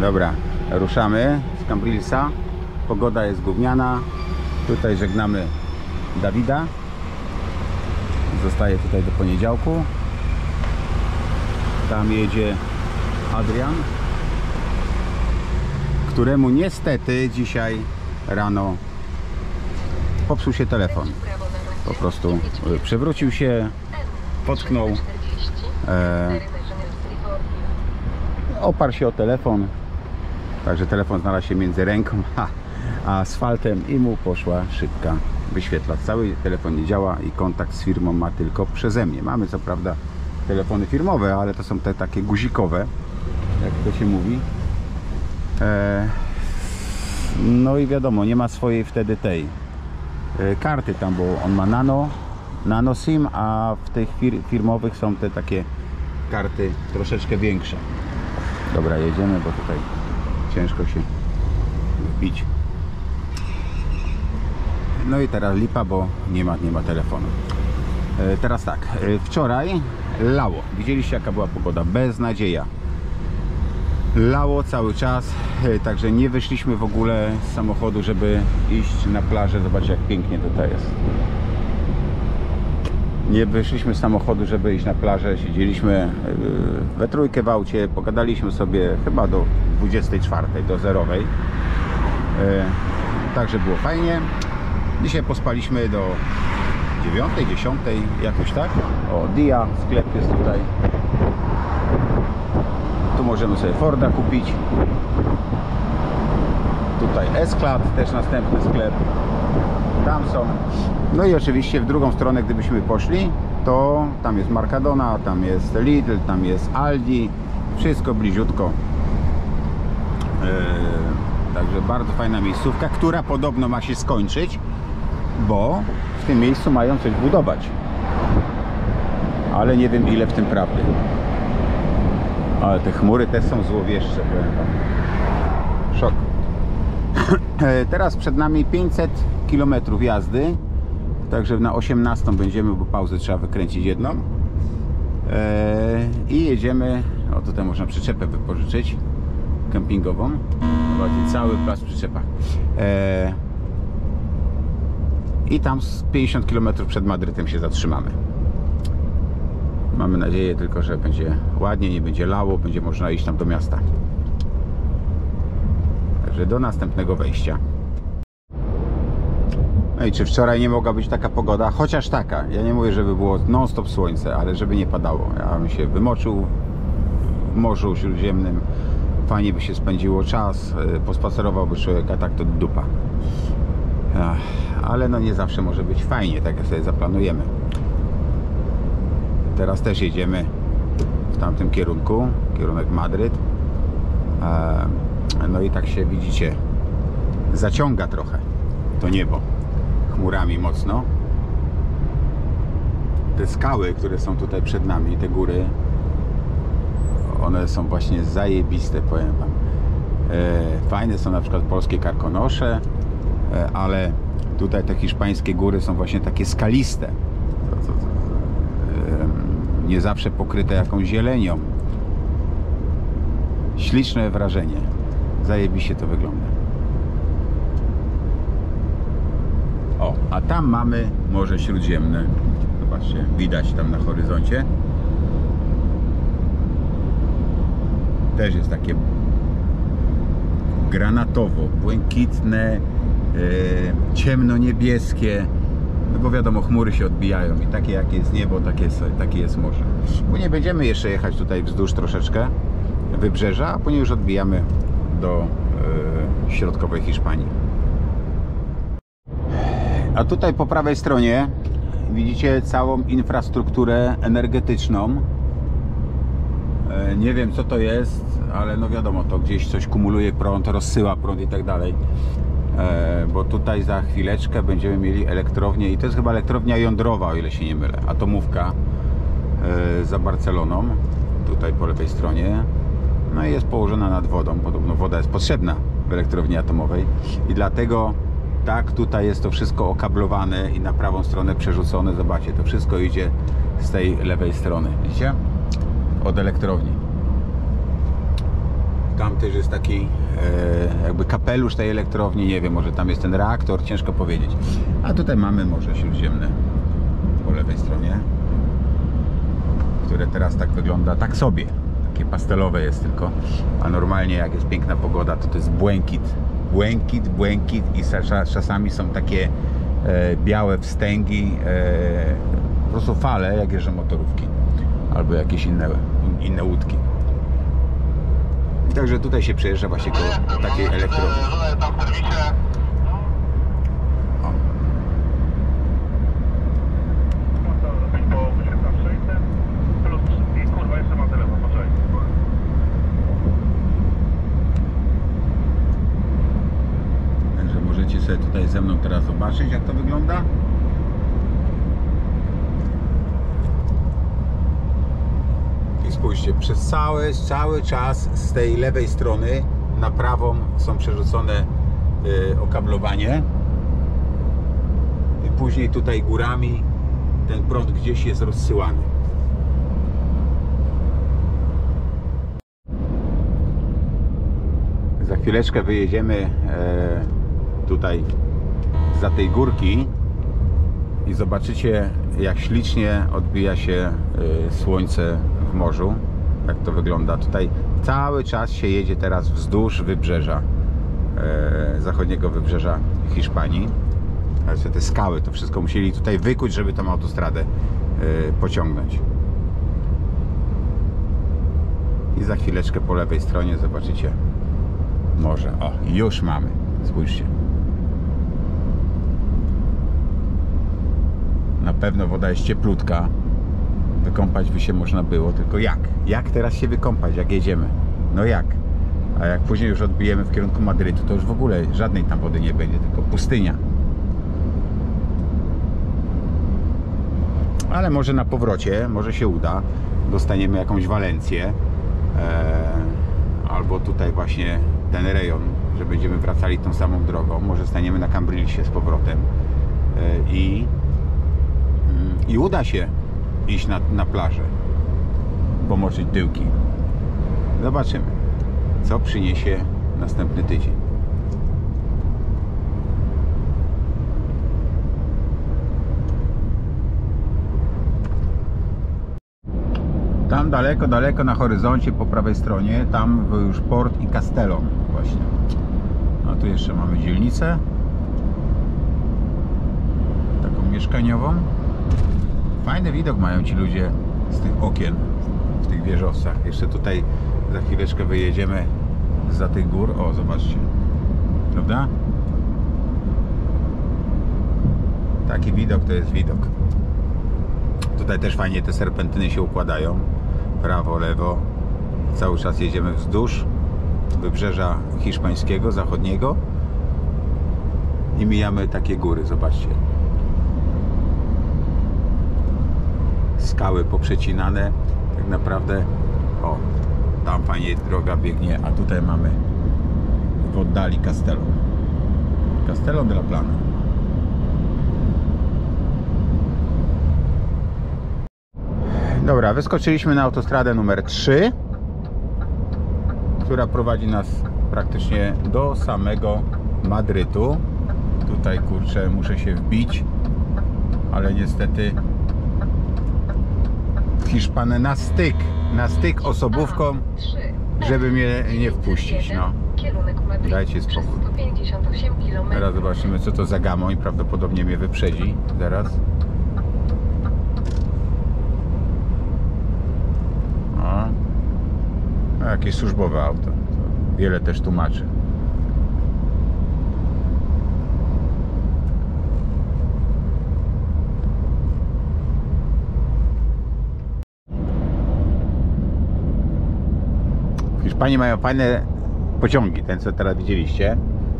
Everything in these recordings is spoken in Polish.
Dobra, ruszamy z Cambrilsa. Pogoda jest gówniana. Tutaj żegnamy Dawida. Zostaje tutaj do poniedziałku. Tam jedzie Adrian, któremu niestety dzisiaj rano popsuł się telefon. Po prostu y, przewrócił się, potknął, e, oparł się o telefon, także telefon znalazł się między ręką a, asfaltem i mu poszła szybka wyświetlacz. Cały telefon nie działa i kontakt z firmą ma tylko przeze mnie. Mamy co prawda telefony firmowe, ale to są te takie guzikowe, jak to się mówi. E, no i wiadomo, nie ma swojej wtedy tej e, karty tam, bo on ma nano, nano SIM, a w tych fir firmowych są te takie karty troszeczkę większe. Dobra, jedziemy, bo tutaj ciężko się wbić. No i teraz lipa, bo nie ma, nie ma telefonu. E, Teraz tak, e, wczoraj lało. Widzieliście jaka była pogoda? Beznadzieja. Lało cały czas, e, także nie wyszliśmy w ogóle z samochodu, żeby iść na plażę. Zobaczcie jak pięknie tutaj jest. Nie wyszliśmy z samochodu, żeby iść na plażę. Siedzieliśmy e, we trójkę w aucie, pogadaliśmy sobie chyba do 24, do zerowej. E, Także było fajnie. Dzisiaj pospaliśmy do 9, 10, jakoś tak. O, Dia, sklep jest tutaj. Tu możemy sobie Forda kupić. Tutaj S-Clad, też następny sklep. Tam są. No i oczywiście w drugą stronę, gdybyśmy poszli, to tam jest Marcadona, tam jest Lidl, tam jest Aldi. Wszystko bliziutko. Eee, Także bardzo fajna miejscówka, która podobno ma się skończyć, bo w tym miejscu mają coś budować. Ale nie wiem ile w tym prawdy. Ale te chmury też są złowieszcze, powiem wam. Szok. E, Teraz przed nami 500 km jazdy. Także na 18 będziemy, bo pauzę trzeba wykręcić jedną. E, I jedziemy. O tutaj można przyczepę wypożyczyć kempingową. Zobaczcie, cały plac w przyczepach. E, I tam z 50 km przed Madrytem się zatrzymamy. Mamy nadzieję tylko, że będzie ładnie, nie będzie lało, będzie można iść tam do miasta. Także do następnego wejścia. No i czy wczoraj nie mogła być taka pogoda? Chociaż taka. Ja nie mówię, żeby było non-stop słońce, ale żeby nie padało. Ja bym się wymoczył w Morzu Śródziemnym. Fajnie by się spędziło czas, y, pospacerowałby człowiek, a tak to dupa. Ale no nie zawsze może być fajnie, tak jak sobie zaplanujemy. Teraz też jedziemy w tamtym kierunku, kierunek Madryt. No i tak się widzicie, zaciąga trochę to niebo chmurami mocno. Te skały, które są tutaj przed nami, te góry, one są właśnie zajebiste, powiem Wam. E, Fajne są na przykład polskie karkonosze, e, ale tutaj te hiszpańskie góry są właśnie takie skaliste. Nie zawsze pokryte jakąś zielenią. Śliczne wrażenie. Zajebiście to wygląda. O, a tam mamy Morze Śródziemne. Zobaczcie, widać tam na horyzoncie. Też jest takie granatowo, błękitne, e, ciemno-niebieskie. No bo wiadomo, chmury się odbijają i takie jakie jest niebo, takie jest, takie jest morze. Później będziemy jeszcze jechać tutaj wzdłuż troszeczkę wybrzeża, a później już odbijamy do e, środkowej Hiszpanii. A tutaj po prawej stronie widzicie całą infrastrukturę energetyczną. E, Nie wiem co to jest, ale no wiadomo, to gdzieś coś kumuluje prąd, rozsyła prąd i tak dalej. E, Bo tutaj za chwileczkę będziemy mieli elektrownię i to jest chyba elektrownia jądrowa, o ile się nie mylę, atomówka e, za Barceloną, tutaj po lewej stronie. No i jest położona nad wodą. Podobno woda jest potrzebna w elektrowni atomowej i dlatego tak tutaj jest to wszystko okablowane i na prawą stronę przerzucone. Zobaczcie, to wszystko idzie z tej lewej strony. Widzicie? Od elektrowni. Tam też jest taki e, jakby kapelusz tej elektrowni, nie wiem, może tam jest ten reaktor, ciężko powiedzieć. A tutaj mamy Morze Śródziemne po lewej stronie, które teraz tak wygląda, tak sobie. Takie pastelowe jest tylko, a normalnie jak jest piękna pogoda, to to jest błękit. Błękit, błękit i sa- czasami są takie e, białe wstęgi, e, po prostu fale, jak jeżdżą motorówki albo jakieś inne, inne łódki. Także tutaj się przejeżdża właśnie koło takiej elektrowni. Tam w serwisie. O. Po wyświetlacz 600 plus i kurwa jeszcze ma telefon, poczekaj. Także możecie sobie tutaj ze mną teraz zobaczyć, jak to wygląda. I spójrzcie, przez cały, cały czas z tej lewej strony na prawą są przerzucone y, okablowanie. I później tutaj górami ten prąd gdzieś jest rozsyłany. Za chwileczkę wyjedziemy e, tutaj za tej górki i zobaczycie jak ślicznie odbija się e, słońce w morzu. Jak to wygląda. Tutaj cały czas się jedzie teraz wzdłuż wybrzeża e, zachodniego wybrzeża Hiszpanii. Zobaczcie, te skały, to wszystko musieli tutaj wykuć, żeby tą autostradę e, pociągnąć. I za chwileczkę po lewej stronie zobaczycie morze. O, już mamy. Spójrzcie. Na pewno woda jest cieplutka. Wykąpać by się można było, tylko jak? Jak teraz się wykąpać, jak jedziemy? No jak? A jak później już odbijemy w kierunku Madrytu, to już w ogóle żadnej tam wody nie będzie, tylko pustynia. Ale może na powrocie, może się uda. Dostaniemy jakąś Walencję. Eee, albo tutaj właśnie ten rejon, że będziemy wracali tą samą drogą. Może staniemy na Cambrilisie z powrotem. Eee, I, mm, I uda się iść na, na plażę. Pomoczyć tyłki. Zobaczymy, co przyniesie następny tydzień. Tam daleko, daleko na horyzoncie po prawej stronie, tam był już port i Castellon właśnie. A tu jeszcze mamy dzielnicę. Taką mieszkaniową. Fajny widok mają ci ludzie z tych okien w tych wieżowcach. Jeszcze tutaj za chwileczkę wyjedziemy za tych gór. O, zobaczcie. Prawda? Taki widok to jest widok. Tutaj też fajnie te serpentyny się układają. Prawo, lewo. Cały czas jedziemy wzdłuż wybrzeża hiszpańskiego, zachodniego. I mijamy takie góry, zobaczcie. Skały poprzecinane. Tak naprawdę, o, tam fajnie droga biegnie, a tutaj mamy w oddali Castello. Castello de la Plana. Dobra, wyskoczyliśmy na autostradę numer 3, która prowadzi nas praktycznie do samego Madrytu. Tutaj kurczę, muszę się wbić, ale niestety Hiszpanę na styk, na styk osobówką, żeby mnie nie wpuścić. No. Dajcie spokój. 158 km. Teraz zobaczymy, co to za gamoń. Prawdopodobnie mnie wyprzedzi zaraz. O. No, jakieś służbowe auto. To wiele też tłumaczy. W Hiszpanii mają fajne pociągi, ten co teraz widzieliście.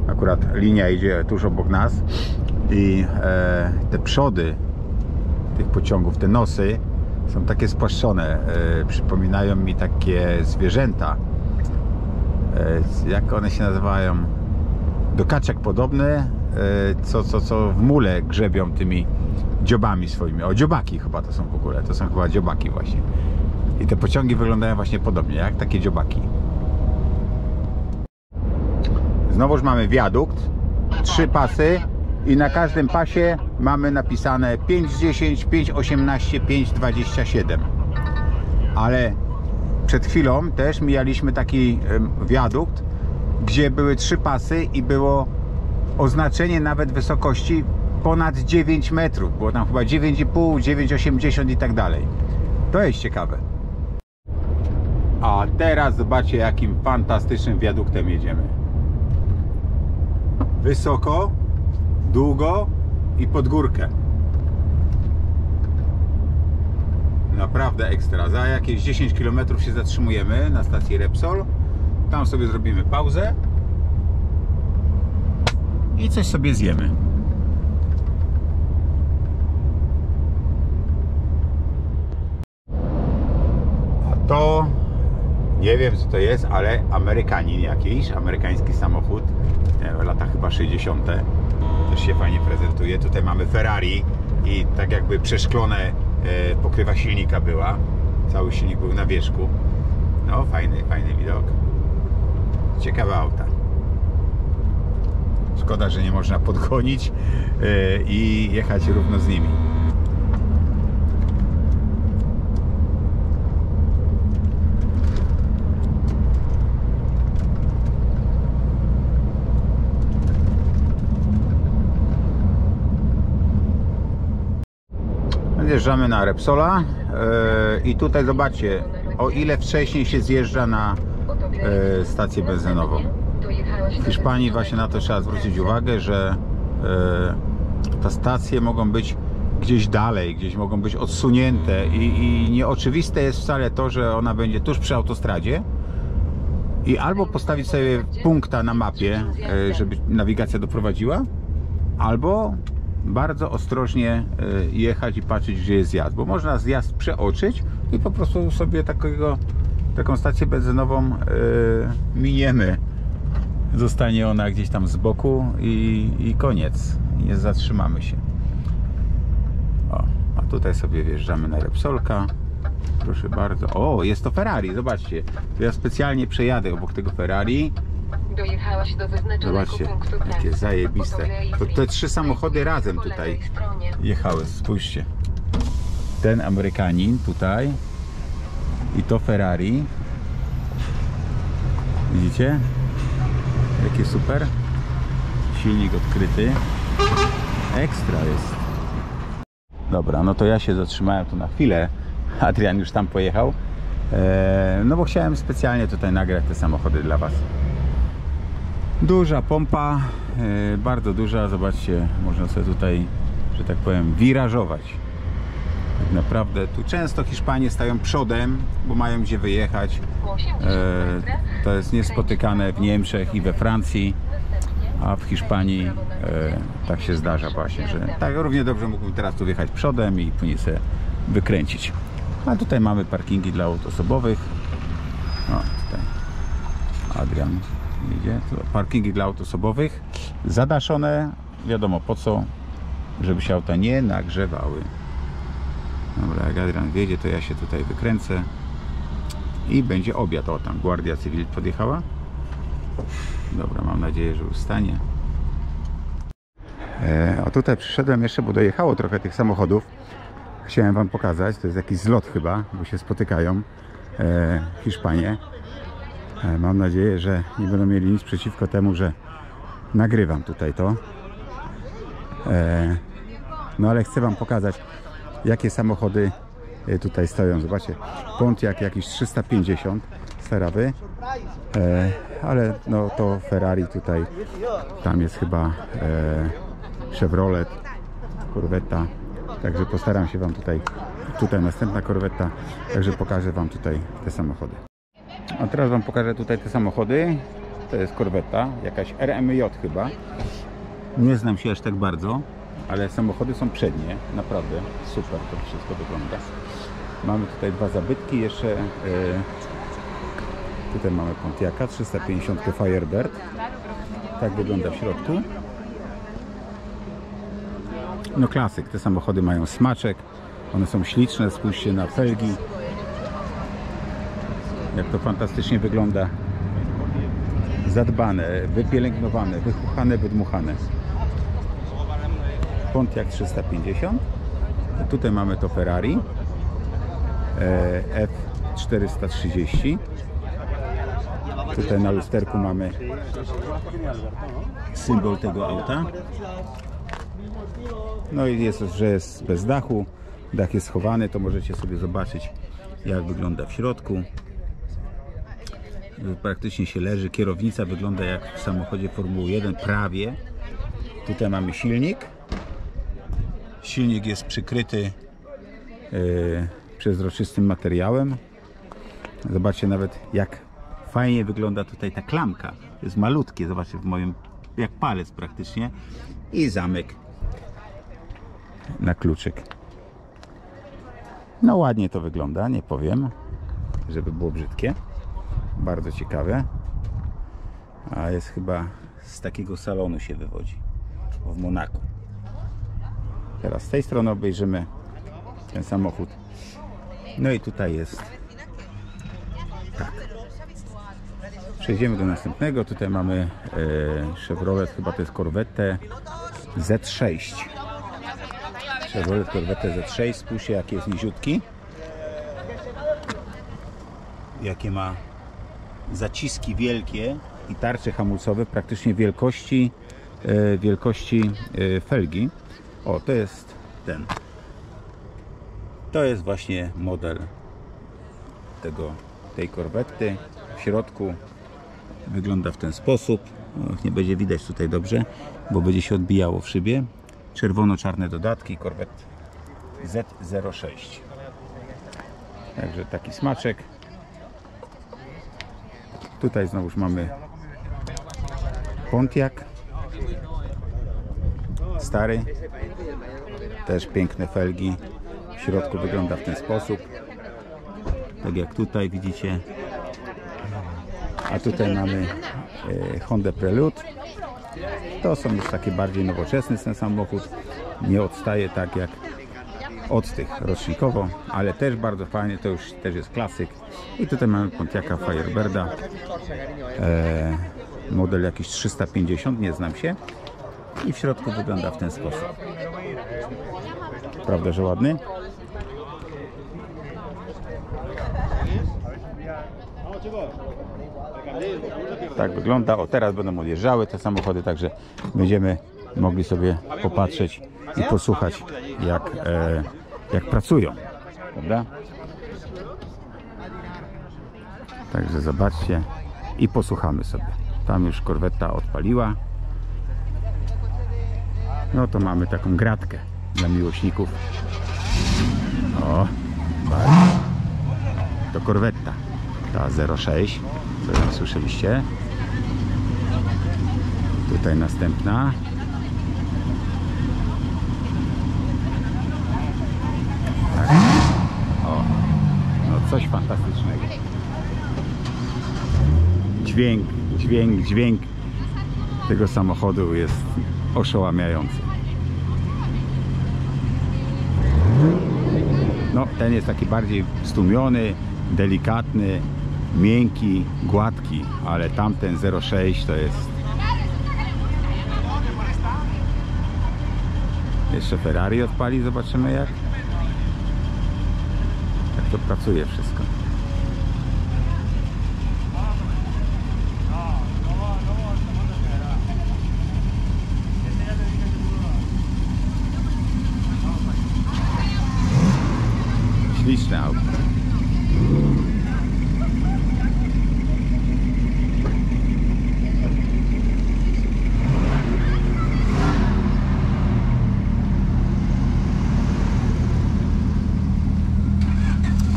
Akurat linia idzie tuż obok nas i e, te przody tych pociągów, te nosy są takie spłaszczone. E, przypominają mi takie zwierzęta. E, jak one się nazywają? Do kaczek podobne, co, co, co w mule grzebią tymi dziobami swoimi. O, dziobaki chyba to są w ogóle. To są chyba dziobaki właśnie. I te pociągi wyglądają właśnie podobnie, jak takie dziobaki. Znowuż mamy wiadukt, trzy pasy i na każdym pasie mamy napisane 5.10, 5.18, 5.27. Ale przed chwilą też mijaliśmy taki wiadukt, gdzie były trzy pasy i było oznaczenie nawet wysokości ponad 9 metrów. Było tam chyba 9,5, 9,80 i tak dalej. To jest ciekawe. A teraz zobaczcie, jakim fantastycznym wiaduktem jedziemy. Wysoko, długo i pod górkę. Naprawdę ekstra. Za jakieś 10 km się zatrzymujemy na stacji Repsol. Tam sobie zrobimy pauzę i coś sobie zjemy. A to nie wiem co to jest, ale Amerykanin jakiś, amerykański samochód, wiem, lata chyba 60. Też się fajnie prezentuje. Tutaj mamy Ferrari i tak jakby przeszklone e, pokrywa silnika była. Cały silnik był na wierzchu. No fajny, fajny widok. Ciekawe auta. Szkoda, że nie można podgonić e, i jechać równo z nimi. Zjeżdżamy na Repsola e, i tutaj zobaczcie, o ile wcześniej się zjeżdża na e, stację benzynową. W Hiszpanii właśnie na to trzeba zwrócić uwagę, że te stacje mogą być gdzieś dalej, gdzieś mogą być odsunięte i, i nieoczywiste jest wcale to, że ona będzie tuż przy autostradzie i albo postawić sobie punkta na mapie, e, żeby nawigacja doprowadziła, albo bardzo ostrożnie e, jechać i patrzeć, gdzie jest zjazd, bo można zjazd przeoczyć i po prostu sobie takiego, taką stację benzynową e, miniemy. Zostanie ona gdzieś tam z boku i, i koniec. Nie zatrzymamy się. O, a tutaj sobie wjeżdżamy na Repsolka. Proszę bardzo. O, jest to Ferrari, zobaczcie. Ja specjalnie przejadę obok tego Ferrari. Dojechałaś do wyznaczonego Zobaczcie, punktu jakie zajebiste. To te trzy samochody razem po tutaj stronie. jechały, spójrzcie. Ten Amerykanin tutaj i to Ferrari. Widzicie? Jakie super. Silnik odkryty. Ekstra jest. Dobra, no to ja się zatrzymałem tu na chwilę. Adrian już tam pojechał. Eee, no bo chciałem specjalnie tutaj nagrać te samochody dla Was. Duża pompa, e, bardzo duża, zobaczcie, można sobie tutaj, że tak powiem, wirażować. Tak naprawdę tu często Hiszpanie stają przodem, bo mają gdzie wyjechać. 80 E, to jest niespotykane w Niemczech i we Francji, a w Hiszpanii e, tak się zdarza właśnie, że tak równie dobrze mógłbym teraz tu wjechać przodem i później sobie wykręcić. A tutaj mamy parkingi dla aut osobowych. O, tutaj Adrian idzie. Parkingi dla aut osobowych. Zadaszone, wiadomo po co, żeby się auta nie nagrzewały. Dobra, jak Adrian wiedzie, to ja się tutaj wykręcę. I będzie obiad. O, tam Guardia Civil podjechała. Dobra, mam nadzieję, że ustanie. E, a tutaj przyszedłem jeszcze, bo dojechało trochę tych samochodów. Chciałem Wam pokazać. To jest jakiś zlot chyba, bo się spotykają e, Hiszpanie. E, Mam nadzieję, że nie będą mieli nic przeciwko temu, że nagrywam tutaj to. E, No ale chcę Wam pokazać, jakie samochody e, tutaj stoją. Zobaczcie, Pontiac jakiś 350 starawy, e, ale no to Ferrari tutaj, tam jest chyba Chevrolet, Corvetta. Także postaram się Wam tutaj, tutaj następna Corvetta, także pokażę Wam tutaj te samochody. A teraz Wam pokażę tutaj te samochody. To jest korweta, jakaś RMJ chyba. Nie znam się aż tak bardzo, ale samochody są przednie, naprawdę super to wszystko wygląda. Mamy tutaj dwa zabytki, jeszcze e, tutaj mamy Pontiaca 350 Firebird. Tak wygląda w środku. No klasyk, te samochody mają smaczek, one są śliczne, spójrzcie na felgi, jak to fantastycznie wygląda. zadbane, wypielęgnowane, wychuchane, wydmuchane. Pontiac 350. Tutaj mamy to Ferrari e, F430. Tutaj na lusterku mamy symbol tego auta. No i jest, że jest bez dachu. Dach jest schowany, to możecie sobie zobaczyć jak wygląda w środku. Praktycznie się leży. Kierownica wygląda jak w samochodzie Formuły 1, prawie. Tutaj mamy silnik. Silnik jest przykryty yy, przezroczystym materiałem. Zobaczcie nawet jak fajnie wygląda tutaj ta klamka. Jest malutkie, zobaczcie w moim, jak palec praktycznie. I zamek na kluczyk. No ładnie to wygląda, nie powiem, żeby było brzydkie. Bardzo ciekawe. A jest chyba z takiego salonu się wywodzi w Monaku. Teraz z tej strony obejrzymy ten samochód. No i tutaj jest tak. Przejdziemy do następnego. Tutaj mamy e, Chevrolet, chyba to jest Corvette Z6. Chevrolet Corvette Z6. Spójrzcie jaki jest niziutki. Jakie ma zaciski wielkie i tarcze hamulcowe praktycznie wielkości e, wielkości e, felgi. O, to jest ten. To jest właśnie model tego, tej korwety. W środku wygląda w ten sposób. Nie będzie widać tutaj dobrze, bo będzie się odbijało w szybie. Czerwono-czarne dodatki, korwet Z06. Także taki smaczek. Tutaj znowuż mamy Pontiac. Stary. Też piękne felgi. W środku wygląda w ten sposób. Tak jak tutaj widzicie. A tutaj mamy e, Honda Prelude. To są już takie bardziej nowoczesny ten samochód. Nie odstaje tak jak od tych rocznikowo, ale też bardzo fajnie, to już też jest klasyk. I tutaj mamy Pontiaca Firebirda. E, model jakiś 350, nie znam się. I w środku wygląda w ten sposób. Prawda, że ładny? Tak wygląda. O, teraz będą odjeżdżały te samochody, także będziemy mogli sobie popatrzeć i posłuchać, jak, e, jak pracują. Prawda? Także zobaczcie i posłuchamy sobie. Tam już korweta odpaliła. No to mamy taką gratkę dla miłośników. O, bardzo. To korwetta. Ta 06, co już słyszeliście. Tutaj następna. Tak. O, no coś fantastycznego. Dźwięk, dźwięk, dźwięk tego samochodu jest oszałamiający. No, ten jest taki bardziej stłumiony, delikatny, miękki, gładki, ale tamten 06 to jest jeszcze Ferrari odpali, zobaczymy jak jak to pracuje wszystko. Auto.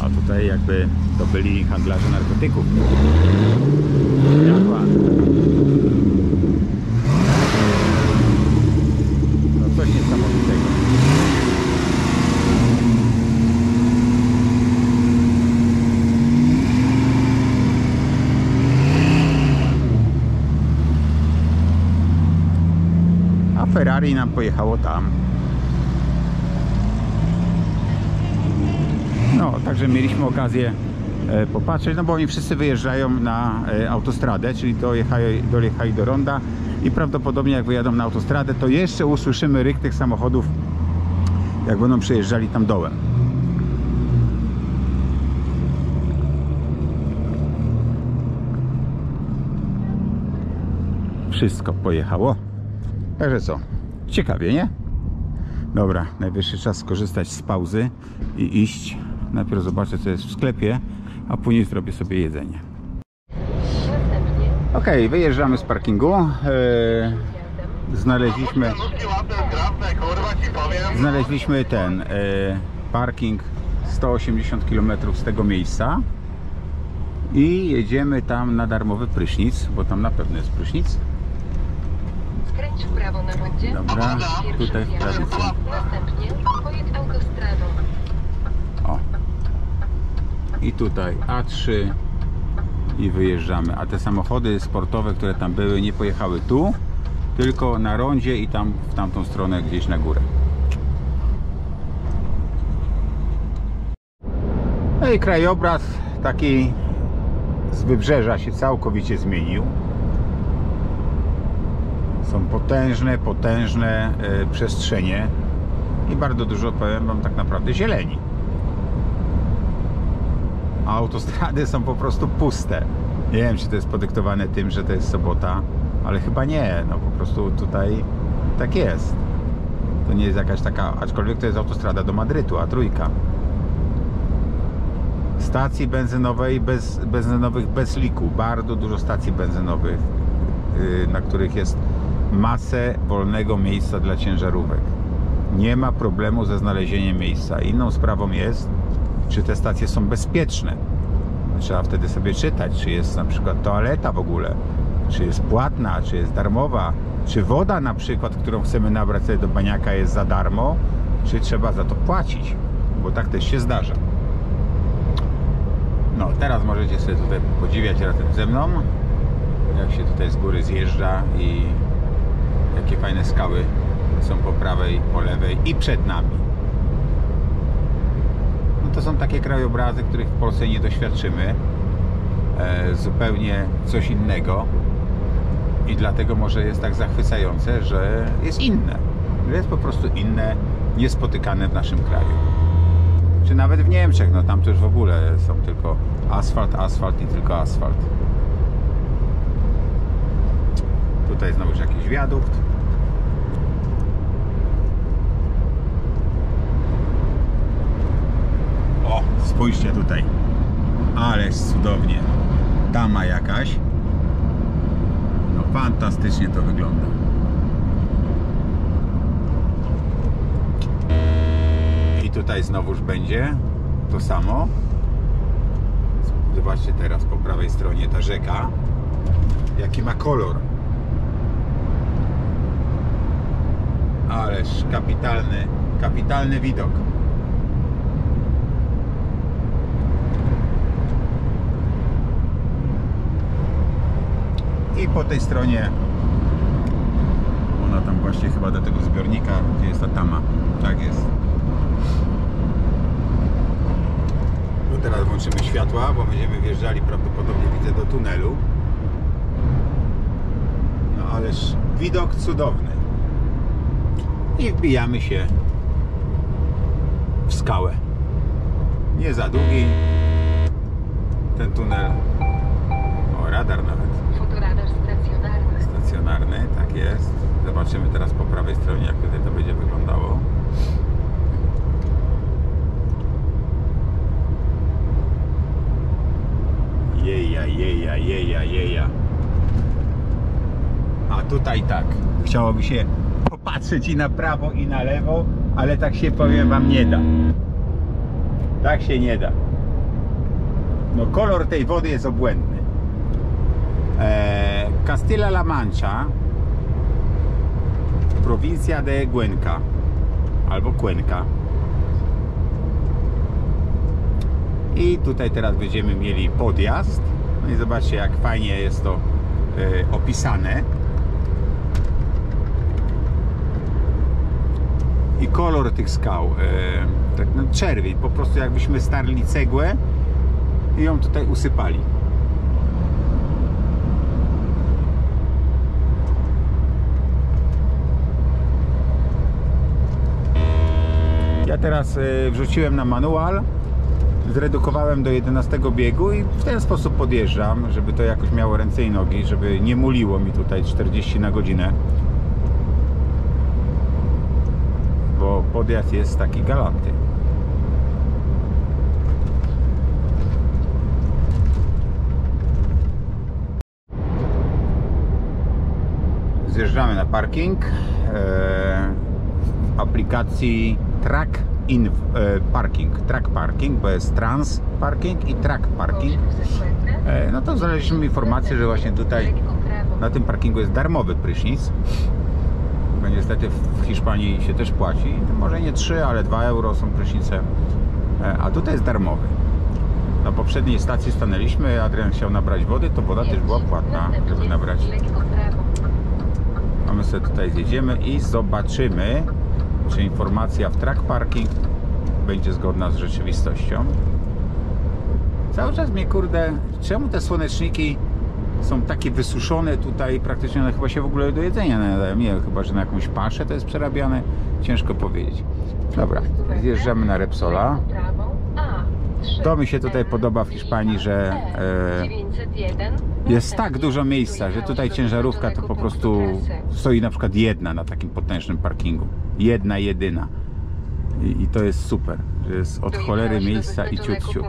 A tutaj jakby to byli handlarze narkotyków. Jadła. No coś niesamowitego. A Ferrari nam pojechało tam. No, także mieliśmy okazję e, popatrzeć, no bo oni wszyscy wyjeżdżają na e, autostradę, czyli dojechali, do ronda i prawdopodobnie jak wyjadą na autostradę, to jeszcze usłyszymy ryk tych samochodów, jak będą przejeżdżali tam dołem. Wszystko pojechało. Także co? Ciekawie, nie? Dobra, najwyższy czas skorzystać z pauzy i iść. Najpierw zobaczę, co jest w sklepie, a później zrobię sobie jedzenie. Ok, wyjeżdżamy z parkingu. Eee, znaleźliśmy, znaleźliśmy ten e, parking 180 km z tego miejsca i jedziemy tam na darmowy prysznic, bo tam na pewno jest prysznic. Skręć w prawo na rondzie. Dobra, Pierwszy tutaj w prawicy. Następnie pojedź autostradą. O. I tutaj A3 i wyjeżdżamy. A te samochody sportowe, które tam były, nie pojechały tu, tylko na rondzie i tam w tamtą stronę gdzieś na górę. No i krajobraz taki z wybrzeża się całkowicie zmienił. Są potężne, potężne e, przestrzenie i bardzo dużo, powiem Wam, tak naprawdę zieleni. A autostrady są po prostu puste. Nie wiem, czy to jest podyktowane tym, że to jest sobota, ale chyba nie. No po prostu tutaj tak jest. To nie jest jakaś taka, aczkolwiek to jest autostrada do Madrytu, a trójka. Stacji benzynowej bez, benzynowych bez liku. Bardzo dużo stacji benzynowych, yy, na których jest masę wolnego miejsca dla ciężarówek. Nie ma problemu ze znalezieniem miejsca. Inną sprawą jest, czy te stacje są bezpieczne. Trzeba wtedy sobie czytać, czy jest na przykład toaleta w ogóle, czy jest płatna, czy jest darmowa, czy woda na przykład, którą chcemy nabrać sobie do baniaka jest za darmo, czy trzeba za to płacić, bo tak też się zdarza. No, teraz możecie sobie tutaj podziwiać razem ze mną, jak się tutaj z góry zjeżdża i jakie fajne skały są po prawej, po lewej i przed nami. No to są takie krajobrazy, których w Polsce nie doświadczymy. E, zupełnie coś innego. I dlatego może jest tak zachwycające, że jest inne. Że jest po prostu inne, niespotykane w naszym kraju. Czy nawet w Niemczech, no tam już w ogóle są tylko asfalt, asfalt i tylko asfalt. Tutaj znowu jakiś wiadukt. O, spójrzcie tutaj. Ależ cudownie. Dama jakaś. No fantastycznie to wygląda. I tutaj znowuż będzie to samo. Zobaczcie teraz po prawej stronie ta rzeka. Jaki ma kolor. Ależ kapitalny, kapitalny widok. I po tej stronie ona tam właśnie chyba do tego zbiornika, gdzie jest ta tama. Tak jest. No teraz włączymy światła, bo będziemy wjeżdżali prawdopodobnie widzę do tunelu. No ależ widok cudowny. I wbijamy się w skałę. Nie za długi ten tunel. O, radar nawet. Jest. Zobaczymy teraz po prawej stronie, jak tutaj to będzie wyglądało. Jeja, jeja, jeja, jeja. A tutaj tak. Chciałoby się popatrzeć i na prawo, i na lewo, ale tak się powiem wam nie da. Tak się nie da. No kolor tej wody jest obłędny. Eh, Castilla-La Mancha, prowincja de Cuenca albo Cuenca. I tutaj teraz będziemy mieli podjazd. No i zobaczcie, jak fajnie jest to e, opisane. I kolor tych skał, e, tak no czerwień, po prostu jakbyśmy starli cegłę i ją tutaj usypali. Teraz y, wrzuciłem na manual, zredukowałem do 11 biegu i w ten sposób podjeżdżam, żeby to jakoś miało ręce i nogi, żeby nie muliło mi tutaj 40 na godzinę. Bo podjazd jest taki galanty. Zjeżdżamy na parking. e, W aplikacji Track in e, Parking. Track Parking, bo jest Trans Parking i Track Parking. E, No to znaleźliśmy informację, że właśnie tutaj na tym parkingu jest darmowy prysznic. Bo niestety w Hiszpanii się też płaci. Może nie 3, ale 2 euro są prysznice. E, A tutaj jest darmowy. Na poprzedniej stacji stanęliśmy, Adrian chciał nabrać wody, to woda też była płatna, żeby nabrać. A my sobie tutaj zjedziemy i zobaczymy, czy informacja w track parking będzie zgodna z rzeczywistością. Cały czas mnie kurde, czemu te słoneczniki są takie wysuszone tutaj, praktycznie one chyba się w ogóle do jedzenia nie nadają. Nie chyba, że na jakąś paszę to jest przerabiane, ciężko powiedzieć. Dobra, zjeżdżamy na Repsola. Lekko prawo. A. trzy, To mi się tutaj podoba w Hiszpanii, że, E, 901. Jest tak dużo miejsca, że tutaj ciężarówka to po prostu stoi na przykład jedna na takim potężnym parkingu. Jedna, jedyna. I, i to jest super, że jest od cholery miejsca i ciut, ciut.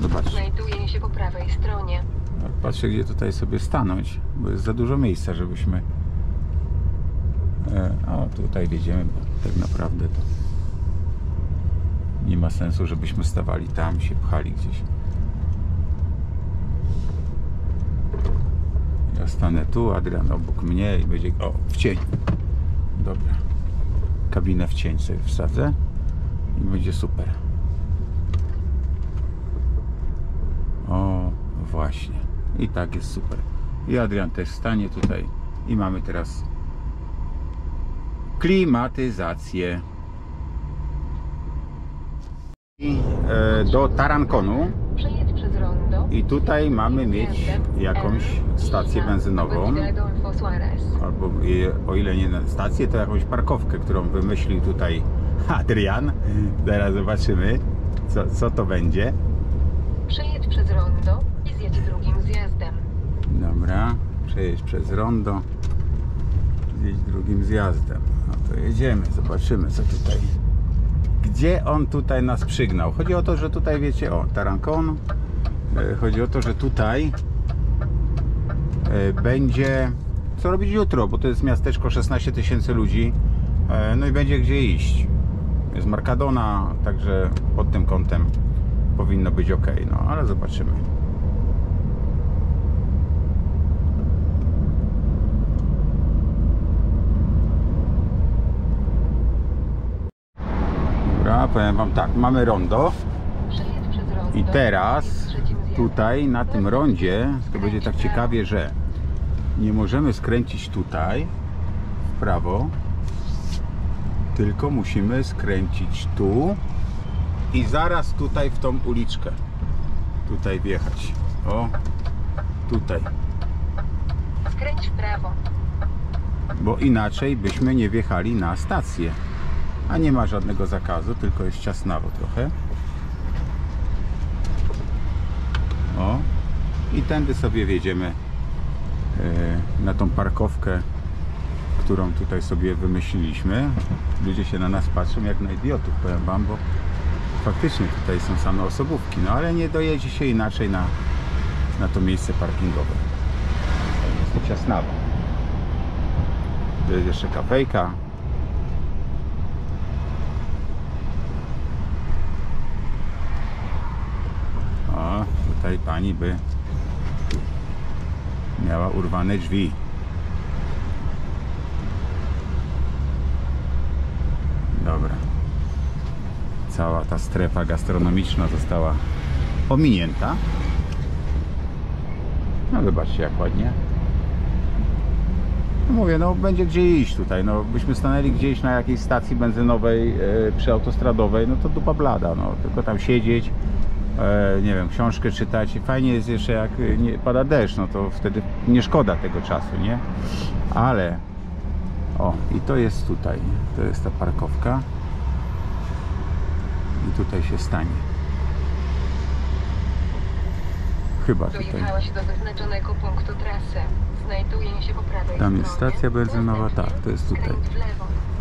Zobacz. Znajduje się po prawej stronie. Patrzę, gdzie tutaj sobie stanąć, bo jest za dużo miejsca, żebyśmy... E, o, tutaj wjedziemy, bo tak naprawdę to nie ma sensu, żebyśmy stawali tam, się pchali gdzieś. Ja stanę tu, Adrian obok mnie i będzie... O, w cień. Dobra. Kabinę w cień sobie wsadzę i będzie super. O, właśnie. I tak jest super. I Adrian też stanie tutaj i mamy teraz klimatyzację. I, e, do Tarankonu Przejedź przez rondo. i tutaj mamy mieć jakąś stację benzynową. Albo o ile nie stację, to jakąś parkowkę, którą wymyślił tutaj Adrian. Zaraz zobaczymy, co, co to będzie. Przejedź przez rondo i zjedź drugim zjazdem. Dobra, przejeść przez rondo, zjeść drugim zjazdem. No to jedziemy, zobaczymy co tutaj. Gdzie on tutaj nas przygnał? Chodzi o to, że tutaj wiecie, o, Tarancon. E, Chodzi o to, że tutaj e, będzie co robić jutro, bo to jest miasteczko 16 tysięcy ludzi. E, No i będzie gdzie iść. Jest Markadona, także pod tym kątem powinno być ok. No ale zobaczymy. Dobra, powiem Wam tak, mamy rondo i teraz tutaj na tym rondzie to będzie tak ciekawie, że nie możemy skręcić tutaj w prawo, tylko musimy skręcić tu i zaraz tutaj w tą uliczkę. Tutaj wjechać. O, tutaj. Skręć w prawo. bo inaczej byśmy nie wjechali na stację. A nie ma żadnego zakazu, tylko jest ciasnawo trochę. O, i tędy sobie wjedziemy e, na tą parkowkę, którą tutaj sobie wymyśliliśmy. Ludzie się na nas patrzą jak na idiotów, powiem Wam, bo faktycznie tutaj są same osobówki, no ale nie dojedzie się inaczej na, na to miejsce parkingowe. Jest to ciasnawo. Tu jest jeszcze kafejka. Tutaj pani by miała urwane drzwi. Dobra. Cała ta strefa gastronomiczna została ominięta. No zobaczcie jak ładnie. No mówię, no będzie gdzie iść tutaj, no byśmy stanęli gdzieś na jakiejś stacji benzynowej e, przy autostradowej, no to dupa blada, no tylko tam siedzieć, nie wiem, książkę czytać. I Fajnie jest jeszcze jak e, nie, pada deszcz, no to wtedy nie szkoda tego czasu, nie? Ale o, i to jest tutaj, to jest ta parkowka. I tutaj się stanie. Chyba tutaj. Do wyznaczonego punktu trasy. Znajduje się po prawej Tam jest stronie. stacja benzynowa, tak, to jest tutaj.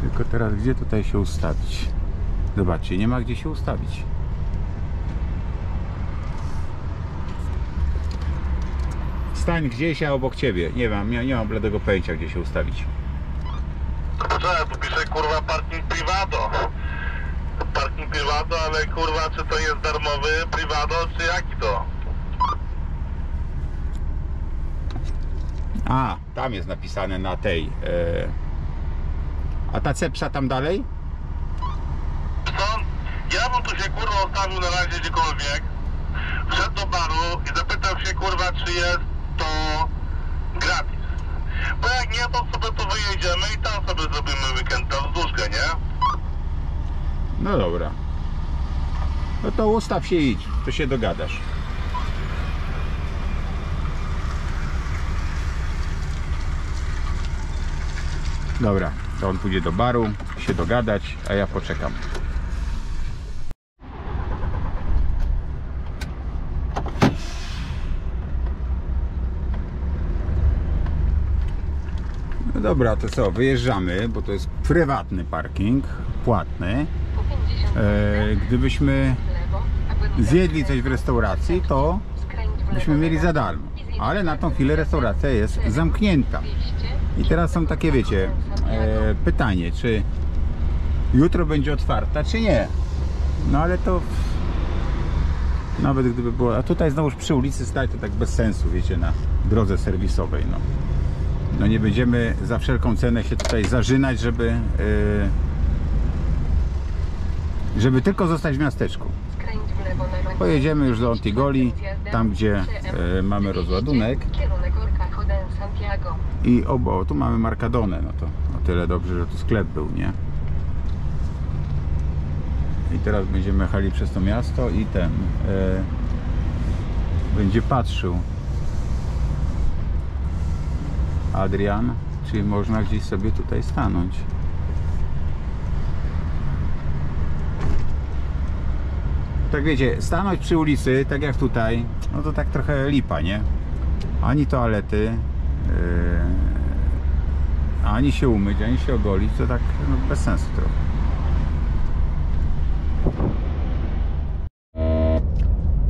Tylko teraz gdzie tutaj się ustawić? Zobaczcie, nie ma gdzie się ustawić. Stań gdzieś, a obok ciebie. Nie mam, nie, nie mam bladego pojęcia gdzie się ustawić. Co ja tu piszę kurwa parking privado? Parking privado, ale kurwa czy to jest darmowy privado, czy jaki to? A, tam jest napisane na tej. E... A ta cepsa tam dalej? Co? Ja bym tu się kurwa ustawił na razie gdziekolwiek, wszedł do baru i zapytał się kurwa czy jest to gratis. Bo jak nie, to sobie tu wyjedziemy i tam sobie zrobimy weekend na wzdłużkę, nie? No dobra. No to ustaw się idź, to się dogadasz. Dobra, to on pójdzie do baru, się dogadać, a ja poczekam. Dobra, to co, wyjeżdżamy, bo to jest prywatny parking, płatny. Po 50 E, gdybyśmy zjedli coś w restauracji, to byśmy mieli za darmo. Ale na tą chwilę restauracja jest 400, zamknięta. 200, I teraz są takie, wiecie, e, pytanie, czy jutro będzie otwarta, czy nie? No ale to nawet gdyby było, a tutaj znowuż przy ulicy stać to tak bez sensu, wiecie, na drodze serwisowej, no. No nie będziemy za wszelką cenę się tutaj zarzynać, żeby e, żeby tylko zostać w miasteczku. Pojedziemy już do Antigoli, tam gdzie e, mamy rozładunek. I obo, tu mamy Markadonę, no to o tyle dobrze, że tu sklep był, nie? I teraz będziemy jechali przez to miasto i ten e, będzie patrzył Adrian, czy można gdzieś sobie tutaj stanąć. Tak wiecie, stanąć przy ulicy, tak jak tutaj, no to tak trochę lipa, nie? Ani toalety, yy, ani się umyć, ani się ogolić, to tak no, bez sensu trochę.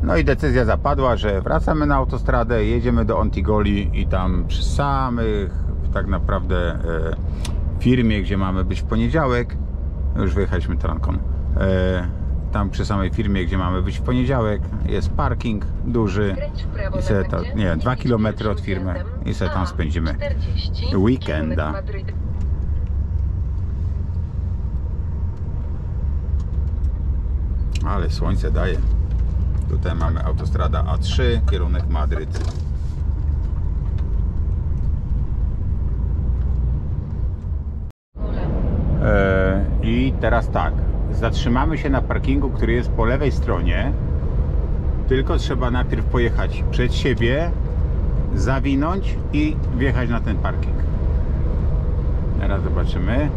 No i decyzja zapadła, że wracamy na autostradę, jedziemy do Antigoli i tam przy samych tak naprawdę e, firmie, gdzie mamy być w poniedziałek, już wyjechaliśmy Trancon, e, tam przy samej firmie, gdzie mamy być w poniedziałek, jest parking duży i to, rondzie nie, i dwa idź kilometry pierwszym od firmy i sobie tam spędzimy 40, weekenda. Ale słońce daje. Tutaj mamy autostrada A3, kierunek Madryt. E, I teraz tak, zatrzymamy się na parkingu, który jest po lewej stronie. Tylko trzeba najpierw pojechać przed siebie, zawinąć i wjechać na ten parking. Teraz zobaczymy.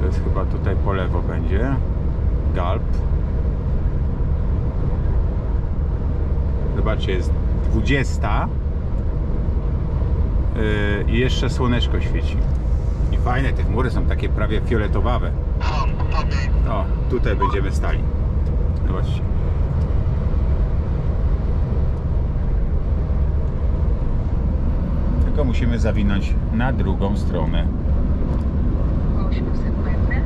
To jest chyba tutaj po lewo będzie. Galp. Zobaczcie, jest 20 yy, i jeszcze słoneczko świeci. I fajne, te chmury są takie prawie fioletowawe. O, tutaj będziemy stali. Zobaczcie. Tylko musimy zawinąć na drugą stronę. Po 800 metrach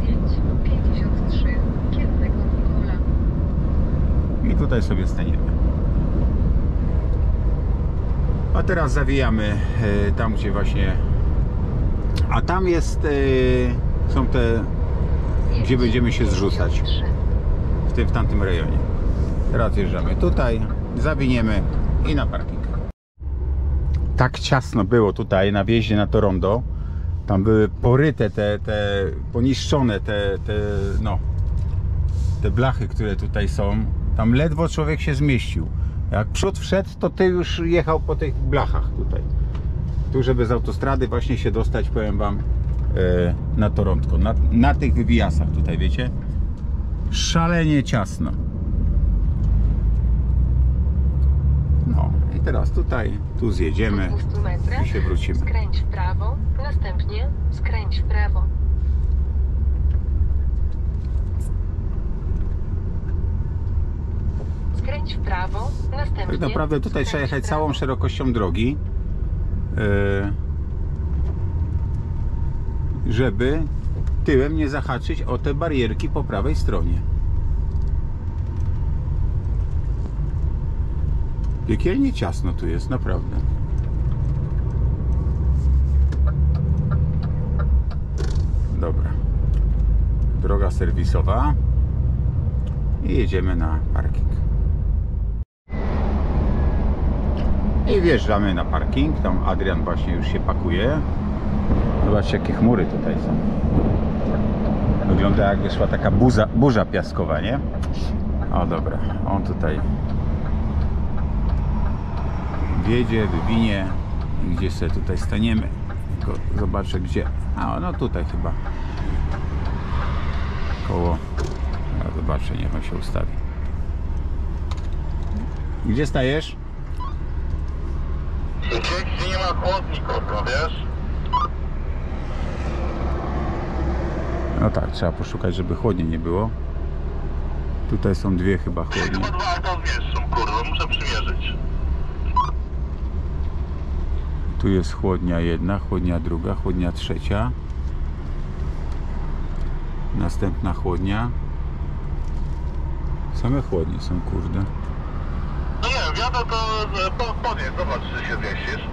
zjedź 53, kierunek. I tutaj sobie staniemy. A teraz zawijamy e, tam, gdzie właśnie. A tam jest. e, Są te. Gdzie będziemy się zrzucać. 53. w tym w tamtym rejonie. Teraz jeżdżamy tutaj, zawiniemy i na parking. Tak ciasno było tutaj na wjeździe na to rondo. Tam były poryte te, te poniszczone te, te no te blachy, które tutaj są, tam ledwo człowiek się zmieścił. Jak przód wszedł, to ty już jechał po tych blachach tutaj. Tu, żeby z autostrady właśnie się dostać, powiem wam, e, na Torontko. Na, na tych wywijasach tutaj, wiecie? Szalenie ciasno. No i teraz tutaj, tu zjedziemy Po 200 metrach i się wrócimy. skręć w prawo, następnie skręć w prawo. Skręć w prawo, następnie Tak naprawdę tutaj trzeba jechać całą szerokością drogi, e, żeby tyłem nie zahaczyć o te barierki po prawej stronie. Piekielnie ciasno tu jest, naprawdę. Dobra. Droga serwisowa. I jedziemy na parking. I wjeżdżamy na parking. Tam Adrian właśnie już się pakuje. Zobaczcie jakie chmury tutaj są. Wygląda jakby szła taka burza, burza piaskowa, nie? O dobra, on tutaj wjedzie, wywinie. Gdzie sobie tutaj staniemy? Tylko zobaczę gdzie. A no tutaj chyba. Koło. Zobaczę, niech on się ustawi. Gdzie stajesz? Nie ma chłodników, no wiesz? No tak, trzeba poszukać, żeby chłodnie nie było. Tutaj są dwie chyba chłodnie. chyba dwa auta zmieszczą, kurwa, muszę przymierzyć. Tu jest chłodnia jedna, chłodnia druga, chłodnia trzecia. Następna chłodnia. Same chłodnie są, kurde. Jadę to e, po, podjedź, zobacz, czy się zmieścisz.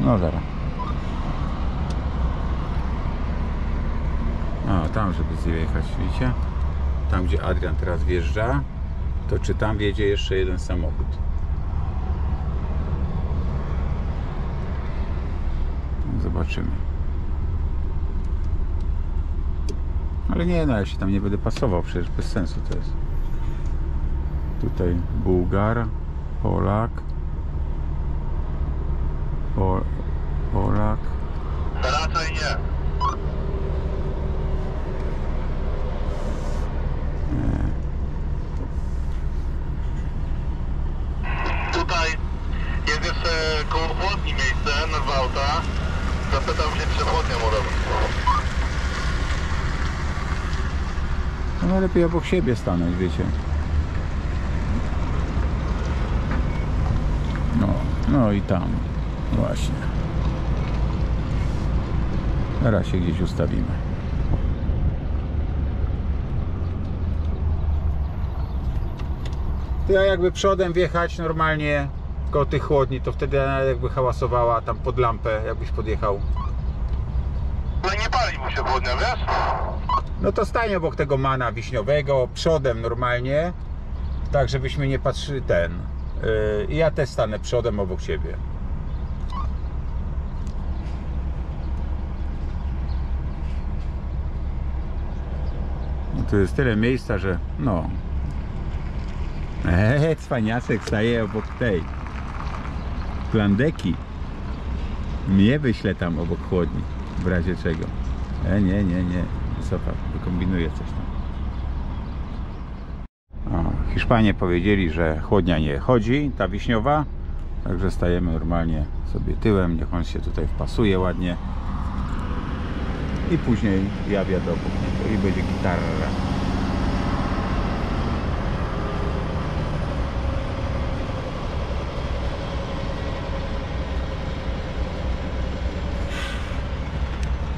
No zaraz. A, tam żeby zjechać, widzicie? Tam gdzie Adrian teraz wjeżdża, to czy tam wjedzie jeszcze jeden samochód? Zobaczymy. Ale nie, no ja się tam nie będę pasował, przecież bez sensu to jest. Tutaj Bułgar, Polak, Pol, Polak. Raczej nie. Tutaj jest jeszcze koło chłodni miejsce na dwa auta. Zapytam się, czy chłodnia mu. No najlepiej obok siebie stanąć, wiecie. No, no i tam. Właśnie. Teraz się gdzieś ustawimy. Ty, a jakby przodem wjechać normalnie koło tych chłodni, to wtedy jakby hałasowała tam pod lampę, jakbyś podjechał. No i nie pali mu się chłodnia, wiesz? No to stań obok tego mana wiśniowego, przodem normalnie, tak żebyśmy nie patrzyli ten. Yy, I ja też stanę przodem obok ciebie. No tu jest tyle miejsca, że no. Eee, cwaniasek staje obok tej. Plandeki. Mnie wyślę tam obok chłodni, w razie czego. E, nie, nie, nie. Sofa wykombinuje coś tam. Hiszpanie powiedzieli, że chłodnia nie chodzi, ta wiśniowa. Także stajemy normalnie sobie tyłem, niech on się tutaj wpasuje ładnie. I później ja wjadę obok niego i będzie gitarra.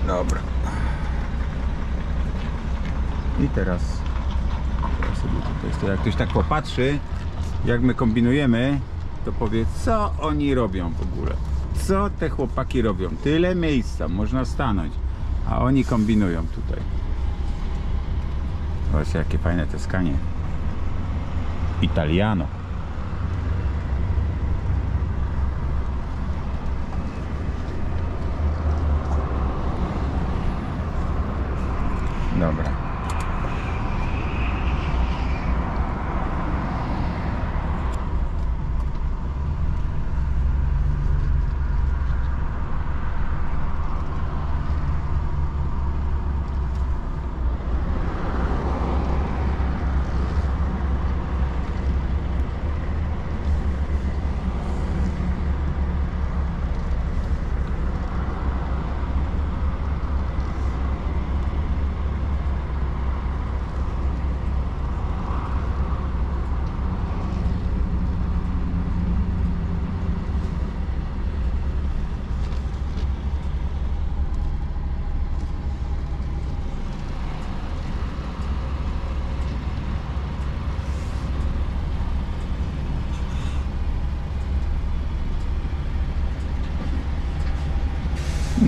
Dobra. I teraz stoi. Jak ktoś tak popatrzy, jak my kombinujemy, to powie, co oni robią w ogóle. Co te chłopaki robią? Tyle miejsca, można stanąć, a oni kombinują tutaj. Zobaczcie, jakie fajne te skanie. Italiano. Dobra.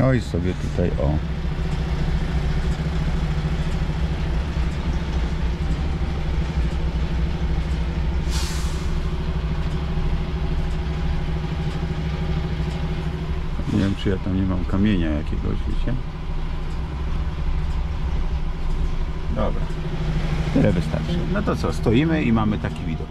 No i sobie tutaj o. Nie wiem, czy ja tam nie mam kamienia jakiegoś, wiecie? Dobra. Tyle wystarczy. No to co, stoimy i mamy taki widok.